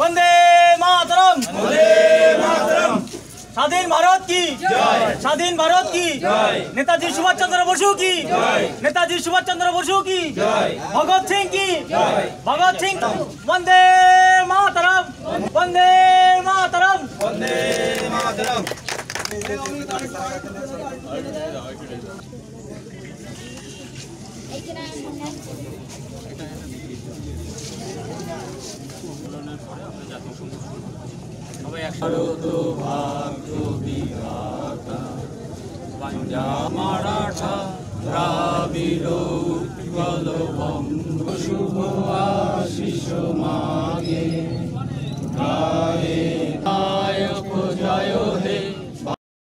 বন্দে মাতরম। স্বাধীন ভারত কি? স্বাধীন ভারত কি? নেতাজি সুভাষ চন্দ্র বসু কি? নেতাজি সুভাষ চন্দ্র বসু কি? ভগৎ সিং কি? ভগৎ সিং বন্দে মাতরম। বন্দে মাতরম। মারাঠা রাবিল উৎকল বঙ্গ শুভ আশিষ